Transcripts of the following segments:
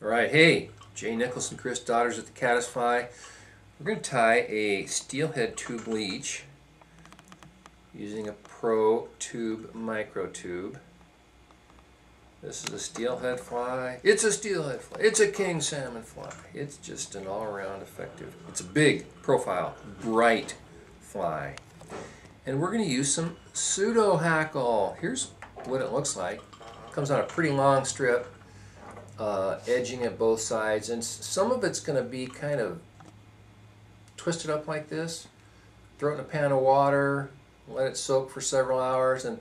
All right, hey, Jay Nicholas, Chris Daughters at the Caddisfly. We're going to tie a steelhead tube leech using a Pro Tube micro tube. This is a steelhead fly. It's a steelhead fly. It's a king salmon fly. It's just an all-around effective. It's a big profile, bright fly. And we're going to use some pseudo hackle. Here's what it looks like. Comes on a pretty long strip uh, edging at both sides and some of it's going to be kind of twisted up like this. Throw it in a pan of water let it soak for several hours and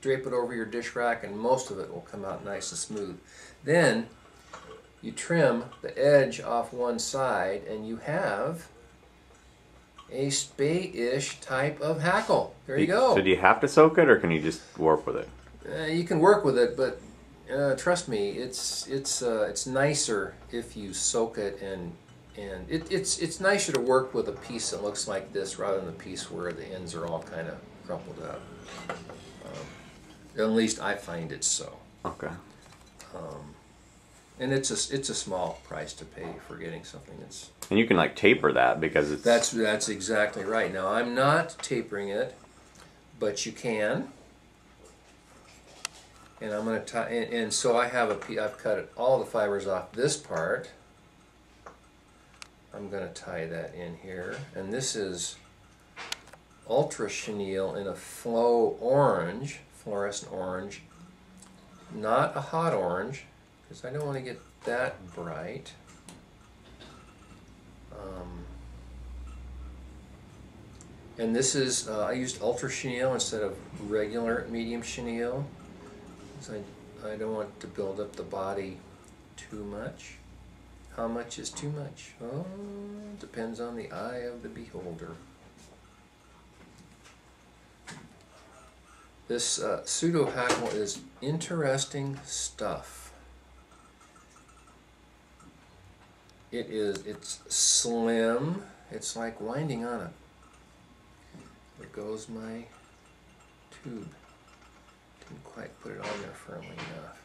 drape it over your dish rack and most of it will come out nice and smooth. Then you trim the edge off one side and you have a spey-ish type of hackle. There you go. so do you have to soak it or can you just work with it? Uh, you can work with it but uh, trust me, it's it's uh, it's nicer if you soak it and and it, it's it's nicer to work with a piece that looks like this rather than a piece where the ends are all kind of crumpled up. Um, at least I find it so. Okay. Um, and it's a it's a small price to pay for getting something that's. And you can like taper that because it's. That's that's exactly right. Now I'm not tapering it, but you can and I'm going to tie, and, and, so I have a, I've cut all the fibers off this part. I'm going to tie that in here, and this is ultra chenille in a flow orange, fluorescent orange, not a hot orange, because I don't want to get that bright. Um, and this is, uh, I used ultra chenille instead of regular medium chenille. I, I don't want to build up the body too much. How much is too much? Oh, depends on the eye of the beholder. This uh, pseudo hackle is interesting stuff. It is, it's slim. It's like winding on a, there goes my tube didn't quite put it on there firmly enough.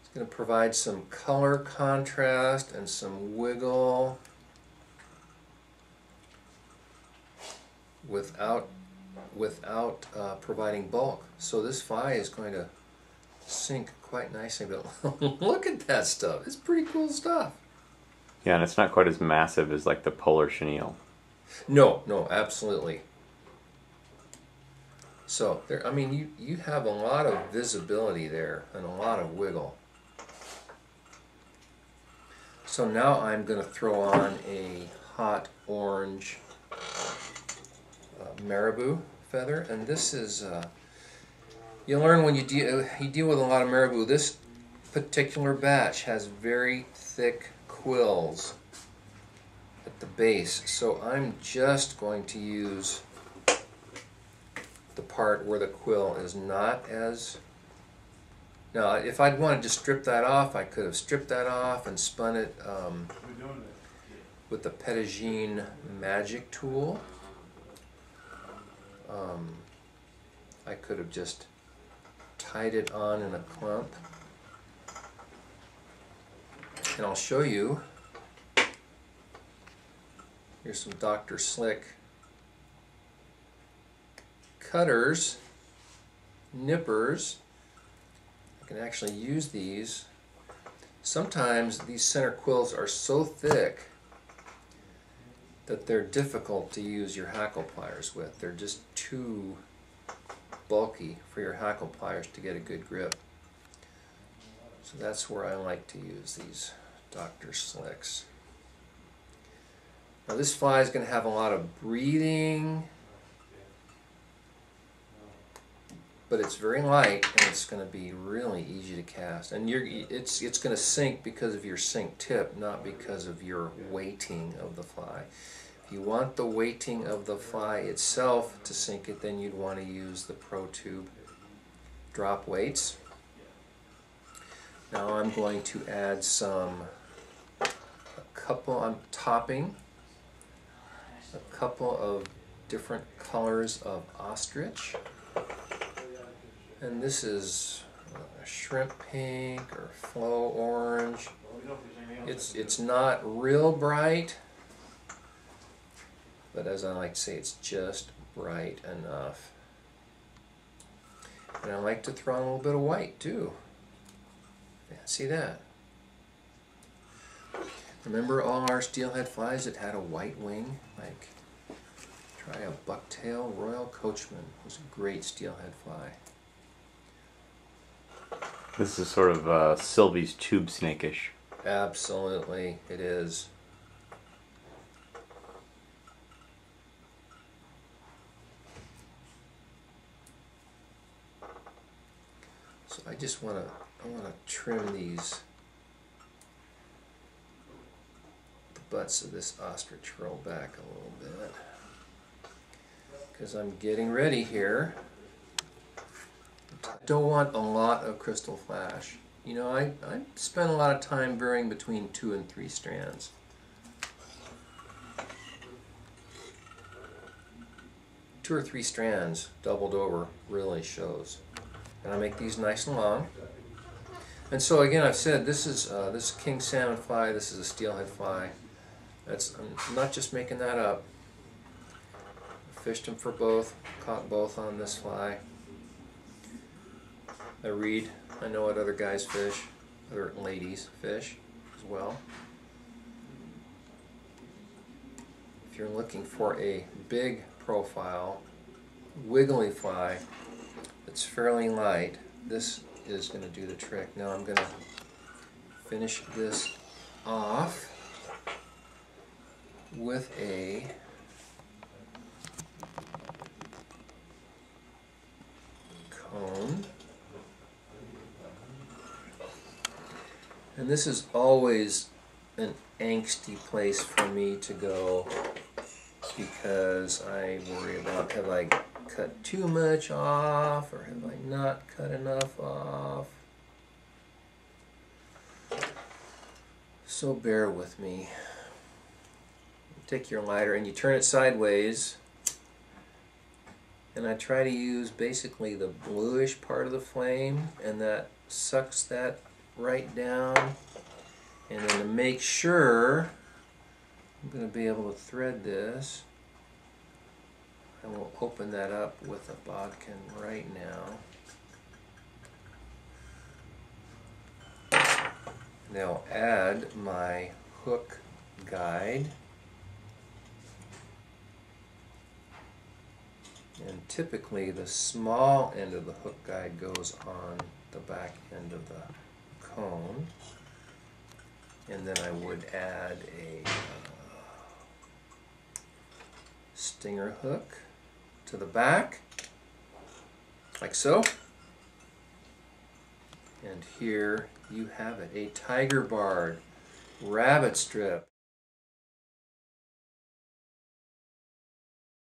It's going to provide some color contrast and some wiggle without without uh, providing bulk. So this fly is going to sink quite nicely. But look at that stuff. It's pretty cool stuff. Yeah, and it's not quite as massive as like the polar chenille. No, no, absolutely. So there, I mean, you, you have a lot of visibility there and a lot of wiggle. So now I'm going to throw on a hot orange uh, marabou feather, and this is, uh, you learn when you deal, you deal with a lot of marabou, this particular batch has very thick quills at the base, so I'm just going to use the part where the quill is not as now if I'd wanted to strip that off I could have stripped that off and spun it um, with the Petitjean magic tool um, I could have just tied it on in a clump and I'll show you here's some Dr. Slick cutters, nippers. I can actually use these. Sometimes these center quills are so thick that they're difficult to use your hackle pliers with. They're just too bulky for your hackle pliers to get a good grip. So that's where I like to use these Dr. Slicks. Now this fly is going to have a lot of breathing but it's very light and it's going to be really easy to cast. And you're, it's, it's going to sink because of your sink tip, not because of your weighting of the fly. If you want the weighting of the fly itself to sink it, then you'd want to use the Pro Tube drop weights. Now I'm going to add some, a couple, I'm topping a couple of different colors of ostrich. And this is uh, a shrimp pink or flow orange. It's it's not real bright, but as I like to say, it's just bright enough. And I like to throw in a little bit of white too. Yeah, see that? Remember all our steelhead flies that had a white wing? Like, try a bucktail royal coachman. Was a great steelhead fly. This is sort of uh, Silvey's tube snakish. Absolutely, it is. So I just want to I want to trim these the butts of this ostrich roll back a little bit because I'm getting ready here. Don't want a lot of crystal flash. You know, I, I spend a lot of time varying between two and three strands. Two or three strands doubled over really shows. And I make these nice and long. And so again, I've said this is uh, this is king salmon fly. This is a steelhead fly. That's I'm not just making that up. I fished them for both, caught both on this fly. I read. I know what other guys fish, other ladies fish as well. If you're looking for a big profile, wiggly fly that's fairly light, this is going to do the trick. Now I'm going to finish this off with a cone. And this is always an angsty place for me to go because I worry about have I cut too much off or have I not cut enough off. So bear with me. Take your lighter and you turn it sideways and I try to use basically the bluish part of the flame and that sucks that right down and then to make sure I'm going to be able to thread this. I will open that up with a bodkin right now. Now add my hook guide. And typically the small end of the hook guide goes on the back end of the cone. And then I would add a uh, stinger hook to the back, like so. And here you have it, a tiger barred rabbit strip.